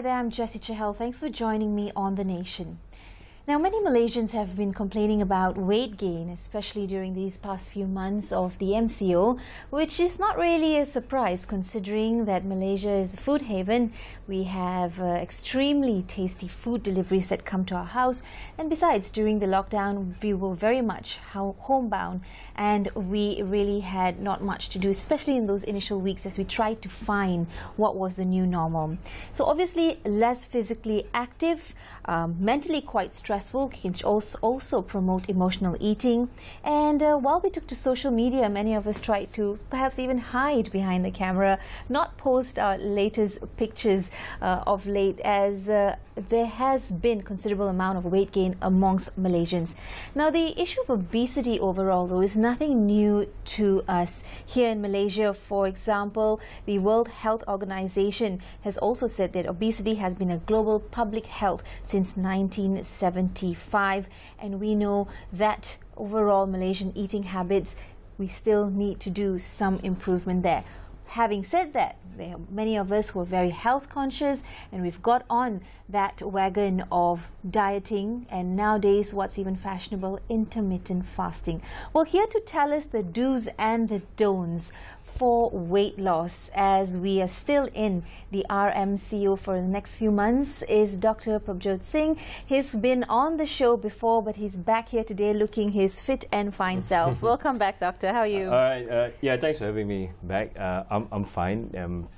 Hi there, I'm Jessie Chahal. Thanks for joining me on The Nation. Now, many Malaysians have been complaining about weight gain, especially during these past few months of the MCO, which is not really a surprise considering that Malaysia is a food haven. We have uh, extremely tasty food deliveries that come to our house, and besides, during the lockdown, we were very much homebound and we really had not much to do, especially in those initial weeks as we tried to find what was the new normal. So, obviously, less physically active, um, mentally quite stressful can also, also promote emotional eating. And uh, while we took to social media, many of us tried to perhaps even hide behind the camera, not post our latest pictures uh, of late, as uh, there has been considerable amount of weight gain amongst Malaysians. Now, the issue of obesity overall, though, is nothing new to us. Here in Malaysia, for example, the World Health Organization has also said that obesity has been a global public health since 1975, and we know that overall Malaysian eating habits we still need to do some improvement there. Having said that, there are many of us who are very health conscious and we've got on that wagon of dieting and nowadays what's even fashionable, intermittent fasting. Well, here to tell us the do's and the don'ts for weight loss as we are still in the RMCO for the next few months is Dr. Prabhjot Singh. He's been on the show before, but he's back here today looking his fit and fine self. Welcome back, Doctor. How are you? Uh, all right. Uh, yeah, thanks for having me back. Uh, I'm, I'm fine. Um,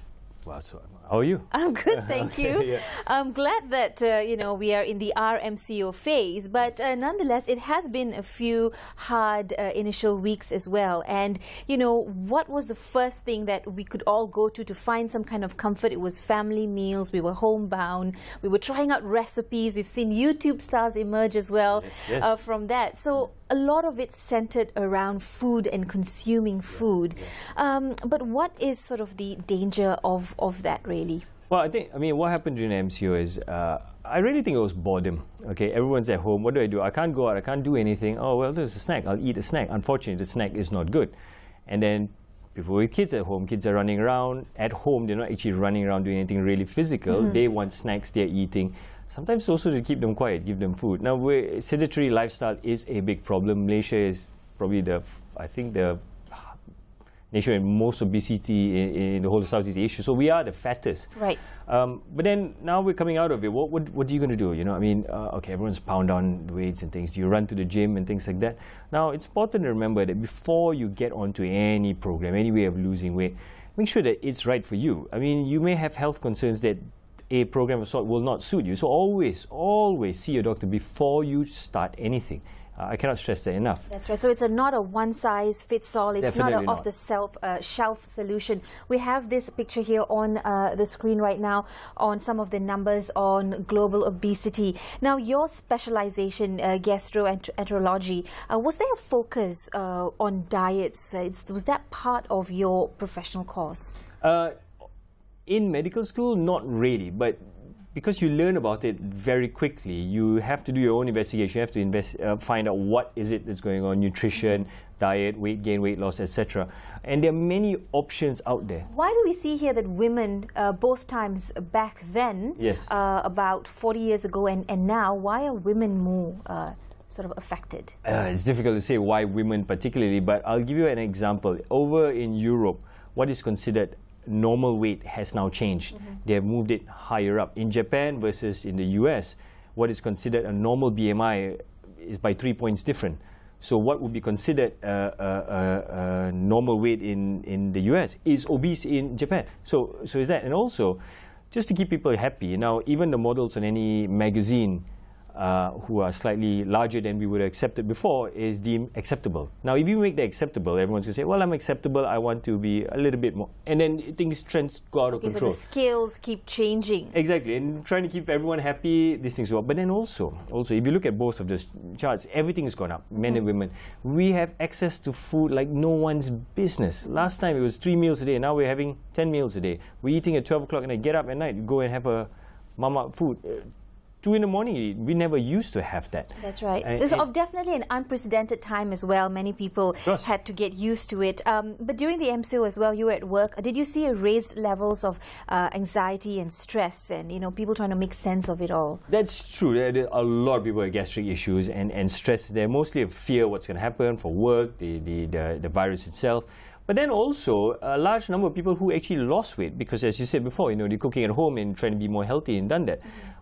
well, so how are you? I'm good, thank you. yeah. I'm glad that uh, you know we are in the RMCO phase, but uh, nonetheless, it has been a few hard uh, initial weeks as well. And you know, what was the first thing that we could all go to to find some kind of comfort? It was family meals. We were homebound. We were trying out recipes. We've seen YouTube stars emerge as well yes, yes. Uh, from that. So a lot of it centered around food and consuming food. Yeah. Um, but what is sort of the danger of of that really? Really? Well, I think, I mean, what happened during MCO is uh, I really think it was boredom. Okay, everyone's at home. What do I do? I can't go out. I can't do anything. Oh, well, there's a snack. I'll eat a snack. Unfortunately, the snack is not good. And then people with kids at home, kids are running around. At home, they're not actually running around doing anything really physical. Mm -hmm. They want snacks, they're eating. Sometimes also to keep them quiet, give them food. Now, sedentary lifestyle is a big problem. Malaysia is probably the, I think, the nation with most obesity in, in, the whole of Southeast Asia. So we are the fattest. Right. Um, but then now we're coming out of it. What, what, what are you going to do? You know, I mean, uh, okay, everyone's pound on weights and things. Do you run to the gym and things like that? Now, it's important to remember that before you get onto any program, any way of losing weight, make sure that it's right for you. I mean, you may have health concerns that a program of sort will not suit you. So always, always see your doctor before you start anything. Uh, I cannot stress that enough. That's right. So it's a, not a one-size-fits-all. It's Definitely not an off-the-shelf uh, shelf solution. We have this picture here on uh, the screen right now on some of the numbers on global obesity. Now, your specialization, uh, gastroenterology, uh, was there a focus uh, on diets? was that part of your professional course? in medical school, not really, but because you learn about it very quickly, you have to do your own investigation. You have to invest, uh, find out what is it that's going on, nutrition, diet, weight gain, weight loss, etc. And there are many options out there. Why do we see here that women, uh, both times back then, yes. uh, about 40 years ago and, and now, why are women more uh, sort of affected? Uh, it's difficult to say why women particularly, but I'll give you an example. Over in Europe, what is considered normal weight has now changed. Mm -hmm. They have moved it higher up. In Japan versus in the US, what is considered a normal BMI is by three points different. So what would be considered a, a, a, a normal weight in, in the US is obese in Japan. So, so is that. And also, just to keep people happy, now even the models on any magazine uh, who are slightly larger than we would have accepted before is deemed acceptable. Now, if you make that acceptable, everyone's going to say, well, I'm acceptable, I want to be a little bit more. And then things trends go out okay, of control. So the scales keep changing. Exactly, and trying to keep everyone happy, these things go up. But then also, also, if you look at both of those charts, everything has gone up, men mm. and women. We have access to food like no one's business. Last time it was three meals a day, now we're having 10 meals a day. We're eating at 12 o'clock and I get up at night, go and have a mamak food two in the morning. We never used to have that. That's right. And- it's and- definitely an unprecedented time as well. Many people course. had to get used to it. Um, but during the MCO as well, you were at work. Did you see a raised levels of uh, anxiety and stress, and you know people trying to make sense of it all? That's true. There there are a lot of people with gastric issues and, and stress. They're mostly of fear what's going to happen for work, the, the, the, the virus itself. But then also a large number of people who actually lost weight because, as you said before, you know, they're cooking at home and trying to be more healthy and done that.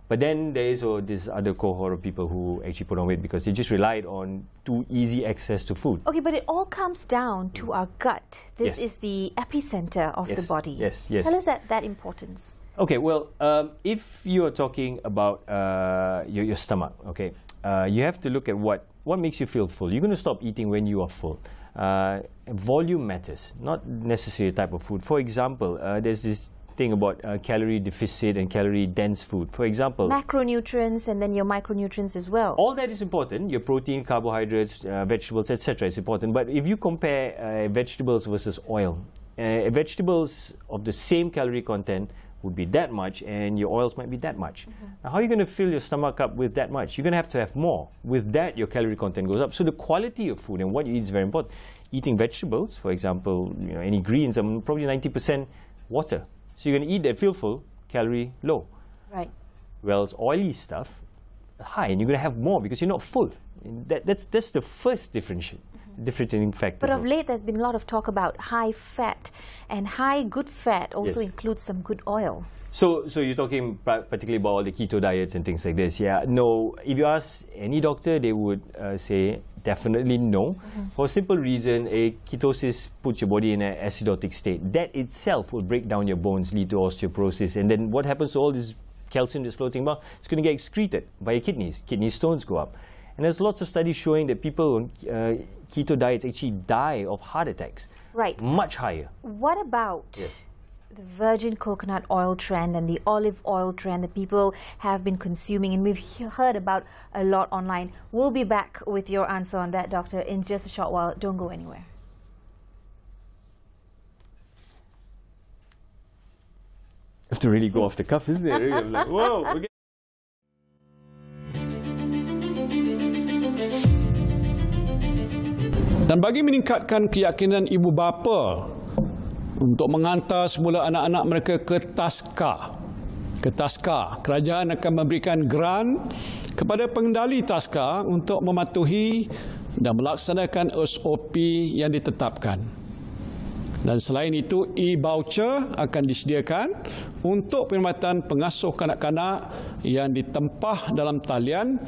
But then there is oh, this other cohort of people who actually put on weight because they just relied on too easy access to food. Okay, but it all comes down to our gut. This Yes. is the epicenter of the body. yes, yes. Tell us that that importance. Okay, well, um, if you are talking about uh, your, your stomach, okay, uh, you have to look at what, what makes you feel full. You're going to stop eating when you are full. Uh, volume matters, not necessarily type of food. For example, uh, there's this thing about uh, calorie deficit and calorie dense food. For example, Macronutrients and then your micronutrients as well. all that is important. Your protein, carbohydrates, uh, vegetables, etc. is important. But if you compare uh, vegetables versus oil, uh, vegetables of the same calorie content would be that much, and your oils might be that much. Now, how are you going to fill your stomach up with that much? You're going to have to have more. With that, your calorie content goes up. So the quality of food and what you eat is very important. Eating vegetables, for example, you know, any greens, um, probably 90% water. So you're going to eat that feel full, calorie low. Right. Whereas oily stuff, high, and you're going to have more because you're not full. That, that's, that's the first differentiation, differentiating factor. But of late, there's been a lot of talk about high fat, and high good fat also Yes. includes some good oils. So, so you're talking particularly about all the keto diets and things like this. Yeah, no. If you ask any doctor, they would uh, say definitely no. For a simple reason, a ketosis puts your body in an acidotic state. That itself will break down your bones, lead to osteoporosis, and then what happens to all this calcium that's floating about? It's going to get excreted by your kidneys. Kidney stones go up. And there's lots of studies showing that people on uh, keto diets actually die of heart attacks. Right. Much higher. What about the virgin coconut oil trend and the olive oil trend that people have been consuming and we've heard about a lot online? We'll be back with your answer on that, Doctor, in just a short while. Don't go anywhere. have to really go off the cuff, isn't it? Really, I'm like, whoa. Dan bagi meningkatkan keyakinan ibu bapa untuk menghantar semula anak-anak mereka ke taska. Ke taska, kerajaan akan memberikan grant kepada pengendali taska untuk mematuhi dan melaksanakan SOP yang ditetapkan. Dan selain itu, e-voucher akan disediakan untuk perkhidmatan pengasuh kanak-kanak yang ditempah dalam talian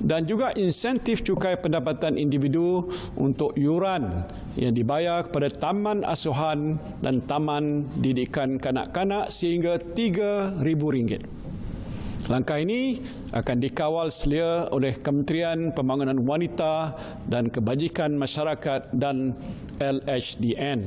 dan juga insentif cukai pendapatan individu untuk yuran yang dibayar kepada taman asuhan dan taman didikan kanak-kanak sehingga RM3,000. Langkah ini akan dikawal selia oleh Kementerian Pembangunan Wanita dan Kebajikan Masyarakat dan LHDN.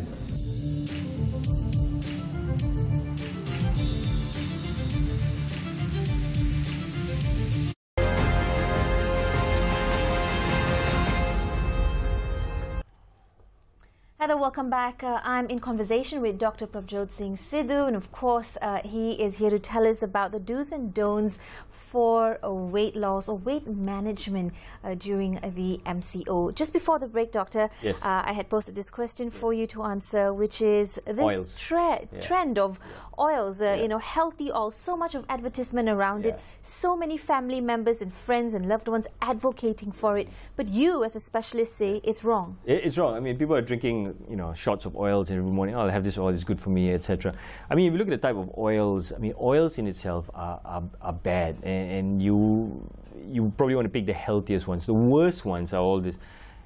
Heather, welcome back. Uh, I'm in conversation with Dr. Prabhjot Singh Sidhu, and of course, uh, he is here to tell us about the do's and don'ts for uh, weight loss or weight management uh, during the MCO. Just before the break, Doctor, Yes. uh, I had posted this question for you to answer, which is this tre- Yeah. trend of oils, uh, Yeah. you know, healthy oils, so much of advertisement around it, so many family members and friends and loved ones advocating for it, but you, as a specialist, say it's wrong. It's wrong. I mean, people are drinking, you know, shots of oils every morning. Oh, I'll have this oil. It's good for me, etc. I mean, if you look at the type of oils, I mean, oils in itself are, are, are bad, and, and you you probably want to pick the healthiest ones. The worst ones are all this.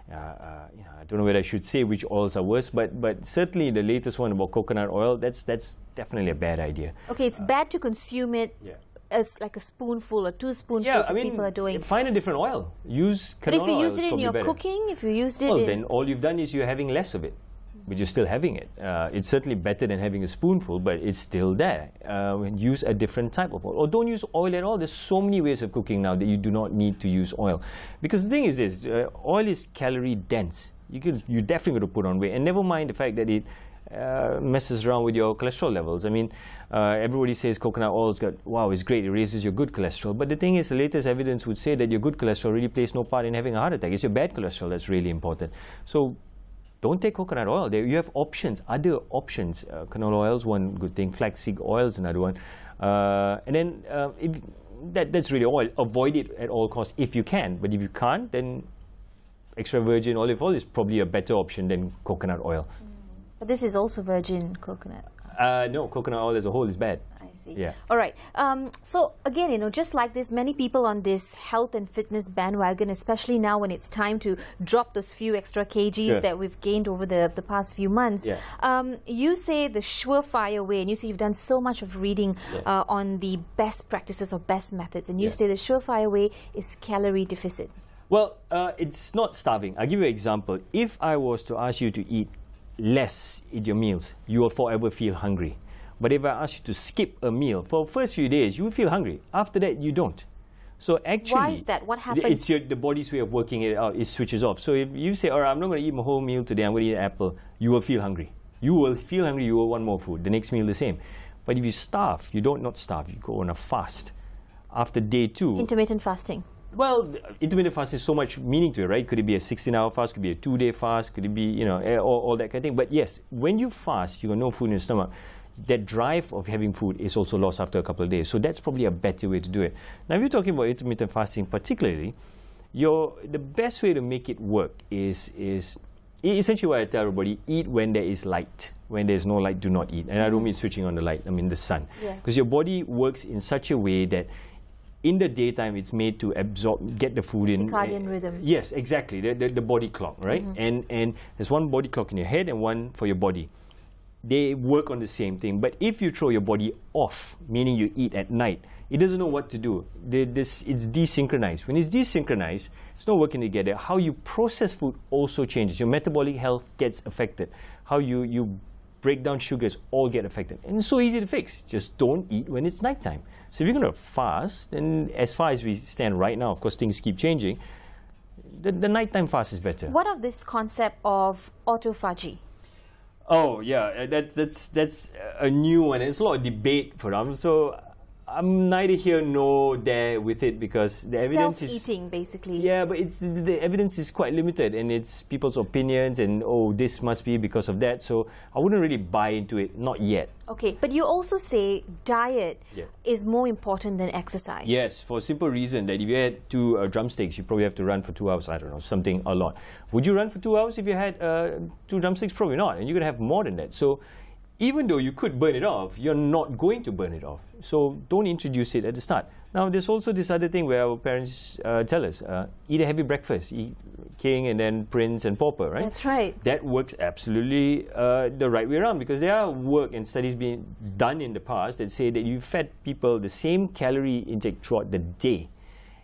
Uh, uh, you know, I don't know whether I should say which oils are worse, but but certainly the latest one about coconut oil. That's that's definitely a bad idea. Okay, it's bad to consume it Yeah. As like a spoonful or two spoonfuls Yeah, I mean, people are doing. find a different oil. Use canola But if you used it in your better. cooking, if you used it Well, then all you've done is you're having less of it, but you're still having it. Uh, it's certainly better than having a spoonful, but it's still there. Uh, use a different type of oil. Or don't use oil at all. There's so many ways of cooking now that you do not need to use oil. Because the thing is this, uh, oil is calorie dense. You could, you're definitely going to put on weight. And never mind the fact that it uh, messes around with your cholesterol levels. I mean, uh, everybody says coconut oil's got, wow, it's great, it raises your good cholesterol. But the thing is, the latest evidence would say that your good cholesterol really plays no part in having a heart attack. It's your bad cholesterol that's really important. So don't take coconut oil. There, you have options, other options. Uh, canola oil is one good thing. Flaxseed oil is another one. Uh, and then uh, if, that, that's really all. Avoid it at all costs if you can. But if you can't, then extra virgin olive oil is probably a better option than coconut oil. But this is also virgin coconut. Uh, no, coconut oil as a whole is bad. I see. Yeah. All right. Um, so again, you know, just like this, many people on this health and fitness bandwagon, especially now when it's time to drop those few extra kgs Sure. that we've gained over the, the past few months. Yeah. Um, you say the surefire way, and you say you've done so much of reading Yeah. uh, on the best practices or best methods, and you Yeah. say the surefire way is calorie deficit. Well, uh, it's not starving. I'll give you an example. If I was to ask you to eat less in your meals, you will forever feel hungry. But if I ask you to skip a meal for the first few days, you will feel hungry. After that, you don't. So actually, why is that? What happens? It's your, the body's way of working it out. It switches off. So if you say, "All right, I'm not going to eat my whole meal today. I'm going to eat an apple," you will feel hungry. You will feel hungry. You will want more food. The next meal the same. But if you starve, you don't not starve. You go on a fast. After day two, Intermittent fasting. Well, intermittent fast is so much meaning to it, right? Could it be a 16-hour fast? Could it be a two-day fast? Could it be, you know, all, all that kind of thing? But yes, when you fast, you got no food in your stomach. That drive of having food is also lost after a couple of days. So that's probably a better way to do it. Now, if you're talking about intermittent fasting, particularly, your the best way to make it work is is essentially what I tell everybody: eat when there is light. When there's no light, do not eat. And I don't mean switching on the light. I mean the sun, Yeah. because your body works in such a way that in the daytime it's made to absorb get the food in Circadian rhythm. yes exactly the, the, the body clock right? Mm-hmm. And and there's one body clock in your head and one for your body. They work on the same thing but if you throw your body off meaning you eat at night it doesn't know what to do. The, this it's desynchronized. When it's desynchronized it's not working together. How you process food also changes. Your metabolic health gets affected. How you you break down sugars all get affected and it's so easy to fix just don't eat when it's nighttime so if you're going to fast then as far as we stand right now of course things keep changing the, the nighttime fast is better What of this concept of autophagy? Oh yeah, uh, that's that's that's a new one. It's a lot of debate for them. So I'm neither here nor there with it because the evidence is Self-eating, basically. yeah, but it's the, the evidence is quite limited and it's people's opinions and oh this must be because of that. So I wouldn't really buy into it, not yet. Okay, but you also say diet Yeah. is more important than exercise. Yes, for a simple reason that if you had two uh, drumsticks, you probably have to run for two hours. I don't know, something a lot. Would you run for two hours if you had uh, two drumsticks? Probably not. And you're to have more than that. So even though you could burn it off, you're not going to burn it off. So don't introduce it at the start. Now, there's also this other thing where our parents uh, tell us uh, eat a heavy breakfast, eat king and then prince and pauper, right? That's right. that works absolutely uh, the right way around because there are work and studies being done in the past that say that you fed people the same calorie intake throughout the day.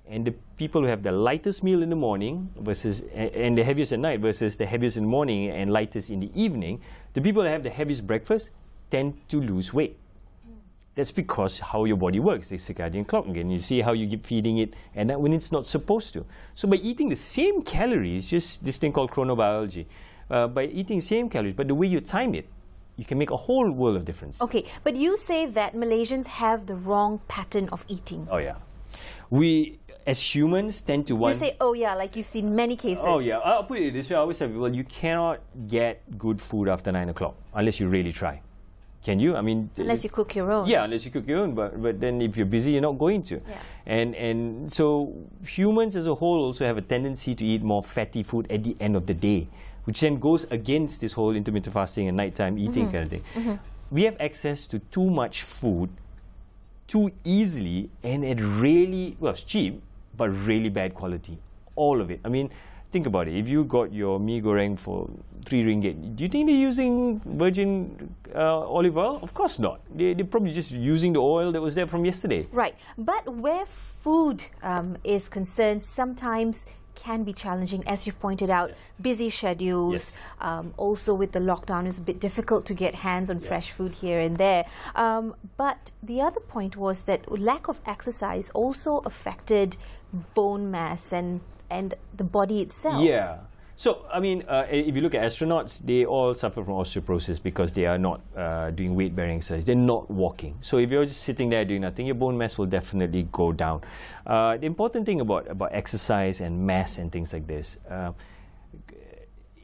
And the people who have the lightest meal in the morning versus and the heaviest at night versus the heaviest in the morning and lightest in the evening, the people that have the heaviest breakfast tend to lose weight. That's because how your body works, the circadian clock again. You see how you keep feeding it and that when it's not supposed to. So by eating the same calories, just this thing called chronobiology, uh, by eating the same calories, but the way you time it, you can make a whole world of difference. Okay, but you say that Malaysians have the wrong pattern of eating. Oh yeah, we as humans tend to want. You say, oh yeah, like you've seen many cases. Oh yeah, I'll put it this way. I always tell people you cannot get good food after nine o'clock unless you really try. Can you? I mean, Unless you cook your own. Yeah, unless you cook your own, but but then if you're busy, you're not going to. Yeah. And and so humans as a whole also have a tendency to eat more fatty food at the end of the day, which then goes against this whole intermittent fasting and nighttime eating mm-hmm. kind of thing. Mm-hmm. We have access to too much food too easily and it really well it's cheap but really bad quality. All of it. I mean think about it. If you got your mee goreng for 3 ringgit do you think they're using virgin uh, olive oil? Of course not. They, they're probably just using the oil that was there from yesterday. Right, but where food um, is concerned, sometimes can be challenging, as you've pointed out. Busy schedules, Yes. um, also with the lockdown, it's a bit difficult to get hands on fresh food here and there. Um, but the other point was that lack of exercise also affected bone mass and and the body itself. Yeah. So, I mean, uh, if you look at astronauts, they all suffer from osteoporosis because they are not uh, doing weight bearing exercise. They're not walking. So, if you're just sitting there doing nothing, your bone mass will definitely go down. Uh, the important thing about, about exercise and mass and things like this, uh,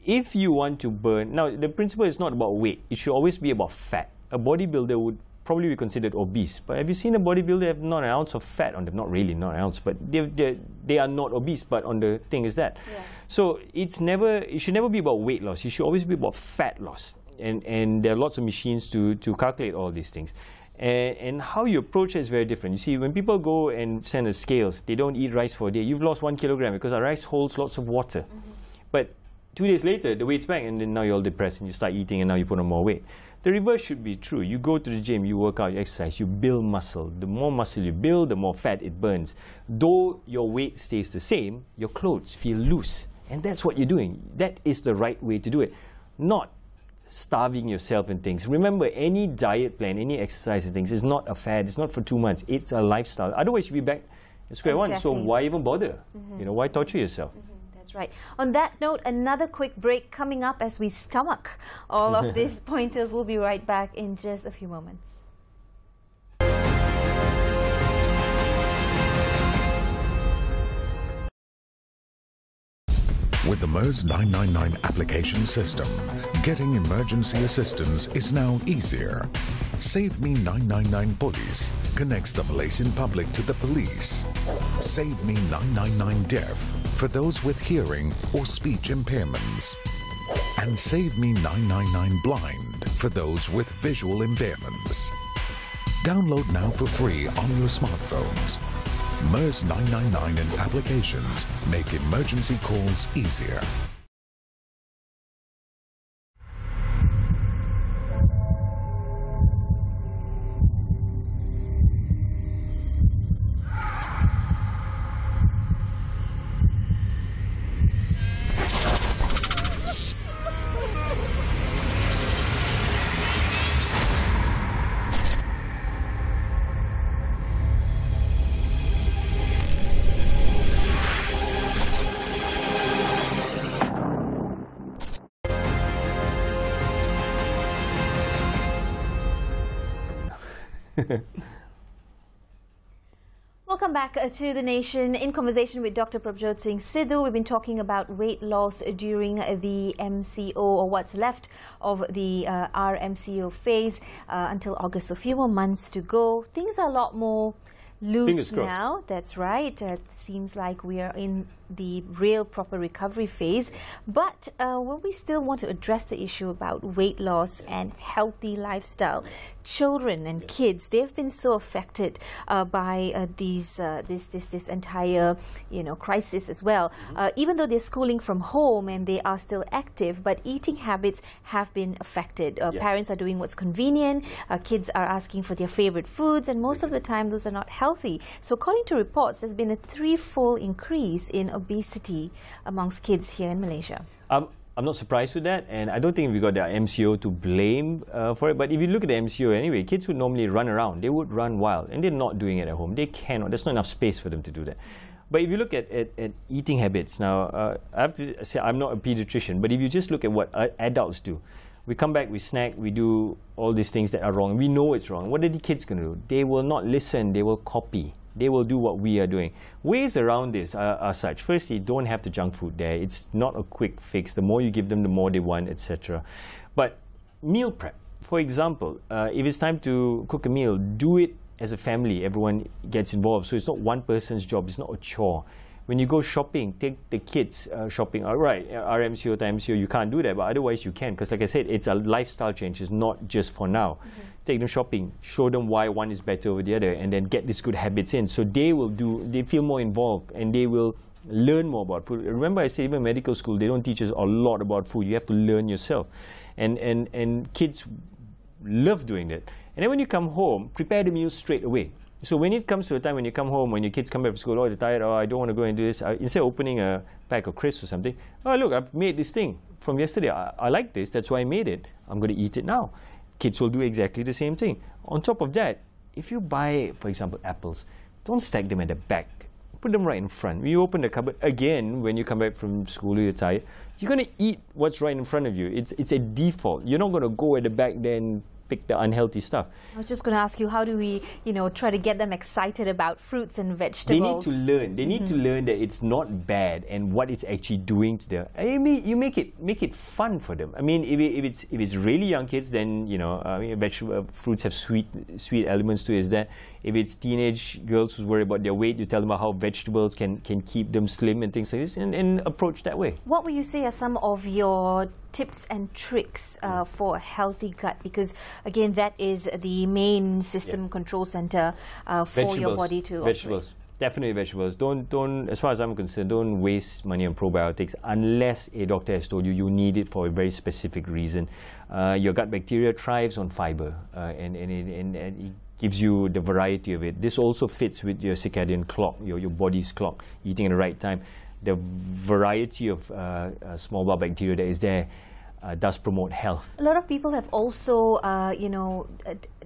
if you want to burn, now the principle is not about weight, it should always be about fat. A bodybuilder would probably be considered obese. But have you seen a bodybuilder have not an ounce of fat on them? Not really, not an ounce, but they, they, they are not obese. But on the thing is that. Yeah. So it's never, it should never be about weight loss. It should always be about fat loss. And, and there are lots of machines to, to calculate all these things. And, and, how you approach it is very different. You see, when people go and send us scales, they don't eat rice for a day. You've lost one kilogram because our rice holds lots of water. Mm-hmm. But two days later, the weight's back, and then now you're all depressed and you start eating, and now you put on more weight. The reverse should be true. You go to the gym, you work out, you exercise, you build muscle. The more muscle you build, the more fat it burns. Though your weight stays the same, your clothes feel loose. And that's what you're doing. That is the right way to do it. Not starving yourself and things. Remember, any diet plan, any exercise and things is not a fad. It's not for two months. It's a lifestyle. Otherwise, you'll be back at square exactly. one. So why even bother? Mm-hmm. You know, why torture yourself? Mm-hmm. That's right. On that note, another quick break coming up as we stomach all of these pointers. We'll be right back in just a few moments. With the MERS 999 application system, getting emergency assistance is now easier. Save Me 999 Police connects the Malaysian public to the police. Save Me 999 Deaf for those with hearing or speech impairments. And Save Me 999 Blind for those with visual impairments. Download now for free on your smartphones. MERS 999 and applications make emergency calls easier. Back uh, to the nation. In conversation with Dr. Prabhjot Singh Sidhu, we've been talking about weight loss during the MCO or what's left of the uh, RMCO phase uh, until August. So A few more months to go. Things are a lot more loose now. That's right. Uh, seems like we are in the real proper recovery phase. But uh, when we still want to address the issue about weight loss and healthy lifestyle, children and kids they've been so affected uh, by uh, these uh, this this this entire you know crisis as well. Mm-hmm. Uh, even though they're schooling from home and they are still active, but eating habits have been affected. Uh, yeah. Parents are doing what's convenient. kids are asking for their favorite foods, and most of the time those are not healthy. So according to reports, there's been a threefold increase in obesity amongst kids here in Malaysia. Um, I'm not surprised with that, and I don't think we got the MCO to blame uh, for it. But if you look at the MCO anyway, kids would normally run around. They would run wild, and they're not doing it at home. They cannot. There's not enough space for them to do that. But if you look at, at, at eating habits, now, uh, I have to say I'm not a pediatrician, but if you just look at what uh, adults do, we come back, we snack, we do all these things that are wrong. We know it's wrong. What are the kids going to do? They will not listen, they will copy they will do what we are doing. Ways around this are, are such. Firstly, don't have the junk food there. It's not a quick fix. The more you give them, the more they want, etc. But meal prep, for example, uh, if it's time to cook a meal, do it as a family. Everyone gets involved. So it's not one person's job. It's not a chore. When you go shopping, take the kids uh, shopping. All right, RMCO to MCO, you can't do that, but otherwise you can. Because like I said, it's a lifestyle change. It's not just for now. Mm-hmm take them shopping, show them why one is better over the other, and then get these good habits in. So they will do, they feel more involved and they will learn more about food. Remember I said even medical school, they don't teach us a lot about food. You have to learn yourself. And, and, and kids love doing that. And then when you come home, prepare the meal straight away. So when it comes to a time when you come home, when your kids come back from school, oh, they're tired, oh, I don't want to go and do this, uh, instead of opening a pack of crisps or something, oh, look, I've made this thing from yesterday. I, I like this, that's why I made it. I'm going to eat it now kids will do exactly the same thing. On top of that, if you buy, for example, apples, don't stack them at the back. put them right in front. When you open the cupboard again, when you come back from school, you're tired. You're gonna eat what's right in front of you. It's it's a default. You're not gonna go at the back then pick the unhealthy stuff. I was just going to ask you, how do we, you know, try to get them excited about fruits and vegetables? They need to learn. They need to mm-hmm. learn that it's not bad and what it's actually doing to them. I mean, you make it make it fun for them. I mean, if, it, if it's if it's really young kids, then you know, I mean, vegetable uh, fruits have sweet sweet elements to it. Is that if it's teenage girls who's worried about their weight, you tell them about how vegetables can can keep them slim and things like this, and, and approach that way. What would you say are some of your tips and tricks uh, for a healthy gut? Because again, that is the main system control center uh, for your body to operate. vegetables. Definitely vegetables. Don't don't as far as I'm concerned, don't waste money on probiotics unless a doctor has told you you need it for a very specific reason. Uh, your gut bacteria thrives on fiber, uh, and and, it, and and it gives you the variety of it. This also fits with your circadian clock, your your body's clock, eating at the right time. The variety of uh, uh, bacteria that is there uh, does promote health. A lot of people have also, uh, you know,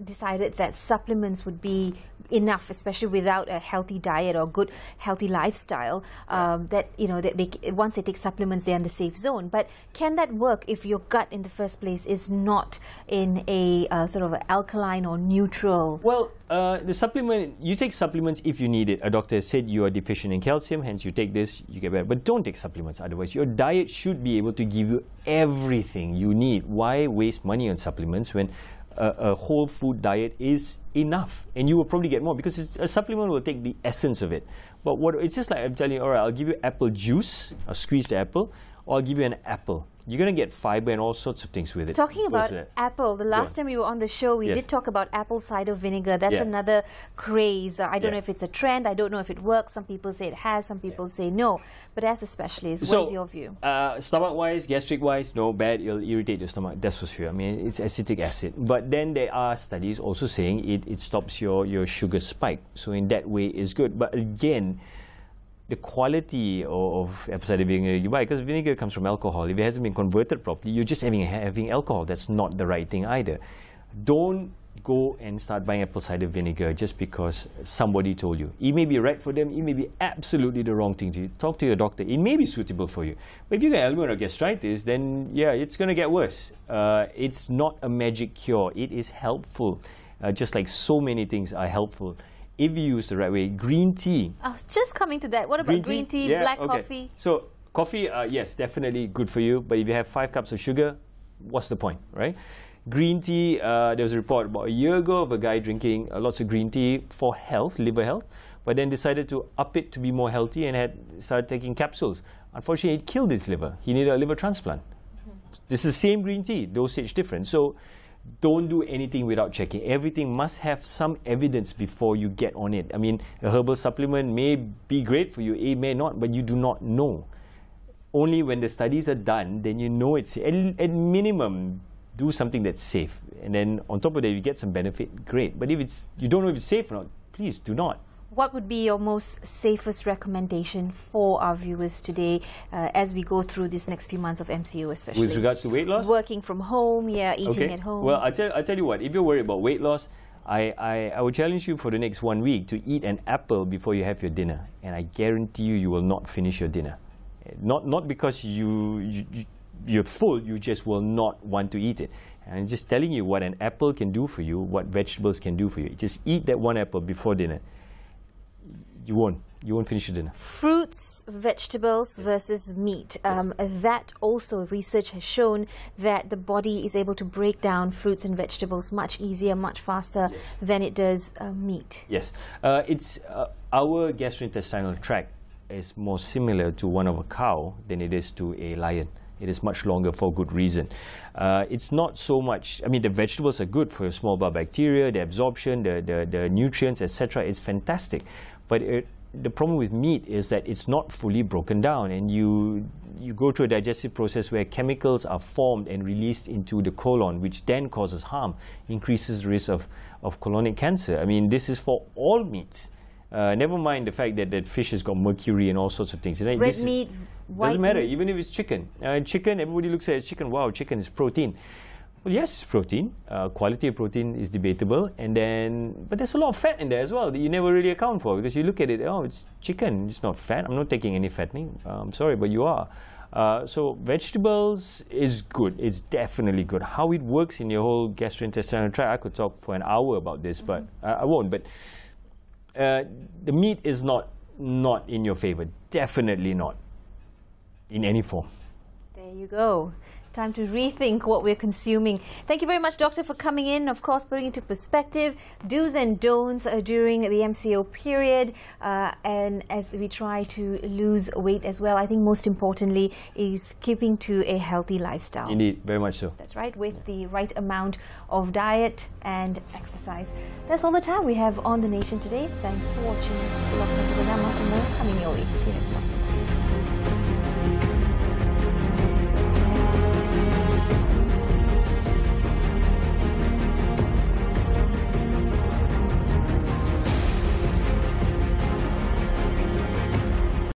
decided that supplements would be enough, especially without a healthy diet or good healthy lifestyle. Um, that you know, that they once they take supplements, they're in the safe zone. But can that work if your gut, in the first place, is not in a uh, sort of alkaline or neutral? Well, uh, the supplement, you take supplements if you need it. A doctor has said you are deficient in calcium, hence you take this, you get better. But don't take supplements otherwise. Your diet should be able to give you everything you need. Why waste money on supplements when a, a whole food diet is enough? And you will probably get more because it's, a supplement will take the essence of it. But what it's just like I'm telling you, all right, I'll give you apple juice, I'll squeeze the apple, or I'll give you an apple. You're going to get fiber and all sorts of things with it. Talking about that. apple, the last Yeah. time we were on the show, we Yes. did talk about apple cider vinegar. That's Yeah. another craze. I don't Yeah. know if it's a trend. I don't know if it works. Some people say it has. Some people say no. But as a specialist, So, what is your view? Uh, stomach wise, gastric wise, no bad. It'll irritate your stomach. That's for sure. I mean, it's acetic acid. But then there are studies also saying it, it stops your, your sugar spike. So in that way, it's good. But again, the quality of, apple cider vinegar you buy, because vinegar comes from alcohol. If it hasn't been converted properly, you're just having having alcohol. That's not the right thing either. Don't go and start buying apple cider vinegar just because somebody told you. It may be right for them. It may be absolutely the wrong thing to you. Talk to your doctor. It may be suitable for you. But if you get or gastritis, then yeah, it's going to get worse. Uh, it's not a magic cure. It is helpful, uh, just like so many things are helpful. If you use the right way, green tea I was just coming to that. What about green, tea, Yeah, black okay. coffee? So coffee, uh, yes, definitely good for you. But if you have five cups of sugar, what's the point, right? Green tea. Uh, there was a report about a year ago of a guy drinking uh, lots of green tea for health, liver health, but then decided to up it to be more healthy and had started taking capsules. Unfortunately, it killed his liver. He needed a liver transplant. This is the same green tea, dosage different. So don't do anything without checking. Everything must have some evidence before you get on it. I mean, a herbal supplement may be great for you, it may not, but you do not know. Only when the studies are done, then you know it's at, at minimum do something that's safe. And then on top of that, you get some benefit, great. But if it's you don't know if it's safe or not, please do not. What would be your most safest recommendation for our viewers today uh, as we go through these next few months of MCO, especially? With regards to weight loss, Working from home, yeah, eating at home. Well, I tell I tell you what. If you're worried about weight loss, I, I I would challenge you for the next one week to eat an apple before you have your dinner, and I guarantee you, you will not finish your dinner. Not not because you, you, you you're full, you just will not want to eat it. And I'm just telling you what an apple can do for you, what vegetables can do for you. Just eat that one apple before dinner. You won't. You won't finish your dinner. Fruits, vegetables versus meat. Um, that also research has shown that the body is able to break down fruits and vegetables much easier, much faster than it does uh, meat. Yes, uh, it's uh, our gastrointestinal tract is more similar to one of a cow than it is to a lion. It is much longer for good reason. Uh, it's not so much. I mean, the vegetables are good for your small bowel bacteria, the absorption, the the, the nutrients, etc. It's fantastic, but it, the problem with meat is that it's not fully broken down, and you you go through a digestive process where chemicals are formed and released into the colon, which then causes harm, increases the risk of, of colonic cancer. I mean, this is for all meats. Uh, never mind the fact that that fish has got mercury and all sorts of things. You know, Red meat, white doesn't matter. meat. Even if it's chicken, uh, chicken, everybody looks at it as chicken. Wow, chicken is protein. Well, yes, protein. Uh, quality of protein is debatable, and then but there's a lot of fat in there as well that you never really account for because you look at it. Oh, it's chicken. It's not fat. I'm not taking any fattening. Uh, I'm sorry, but you are. Uh, so vegetables is good. It's definitely good. How it works in your whole gastrointestinal tract, I could talk for an hour about this, but Mm-hmm. I, I won't. But uh, the meat is not not in your favor. Definitely not in any form. There you go. Time to rethink what we're consuming. Thank you very much, Doctor, for coming in. Of course, putting into perspective do's and don'ts uh, during the MCO period, uh, and as we try to lose weight as well. I think most importantly is keeping to a healthy lifestyle. Indeed, very much so. That's right, with the right amount of diet and exercise. That's all the time we have on The Nation today. Thanks for watching. Good luck with more coming your way. See you next time.